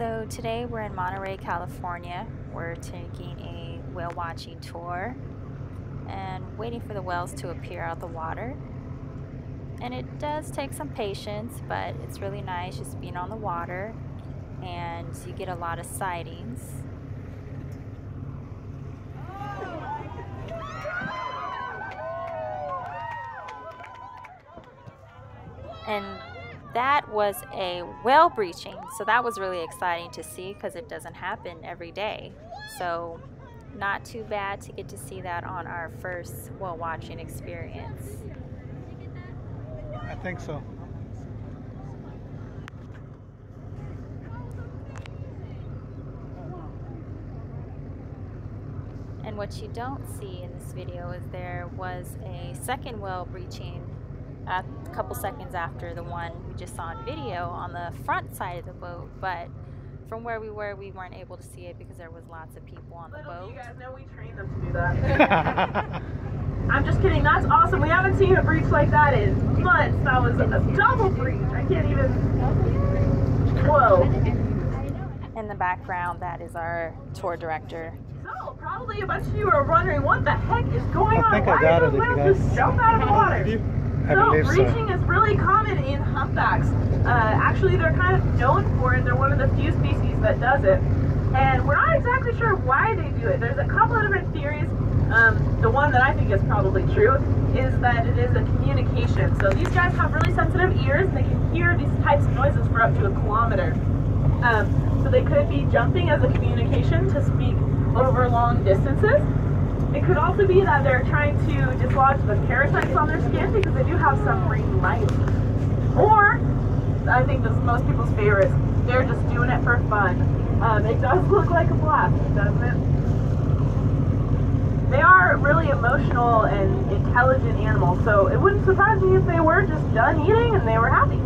So today we're in Monterey, California. We're taking a whale watching tour and waiting for the whales to appear out the water. And it does take some patience, but it's really nice just being on the water and you get a lot of sightings. And that was a whale breaching. So that was really exciting to see because it doesn't happen every day. So not too bad to get to see that on our first whale watching experience. I think so. And what you don't see in this video is there was a second whale breaching a couple seconds after the one we just saw in video on the front side of the boat, but from where we were, we weren't able to see it because there was lots of people on the Little boat. do you guys know we trained them to do that. I'm just kidding. That's awesome. We haven't seen a breach like that in months. That was a double breach. I can't even. Whoa. In the background, that is our tour director. So probably a bunch of you are wondering what the heck is going I on. think I got did it the if you whales guys- just jump out of the water? I so believe so. breaching is really common in humpbacks. Uh, actually, they're kind of known for it. They're one of the few species that does it. And we're not exactly sure why they do it. There's a couple of different theories. Um, the one that I think is probably true is that it is a communication. So these guys have really sensitive ears and they can hear these types of noises for up to a kilometer. Um, so they could be jumping as a communication to speak over long distances. It could also be that they're trying to dislodge the parasites on their skin because they do have some marine life. Or, I think this is most people's favorites, they're just doing it for fun. Um, it does look like a blast, doesn't it? They are really emotional and intelligent animals, so it wouldn't surprise me if they were just done eating and they were happy.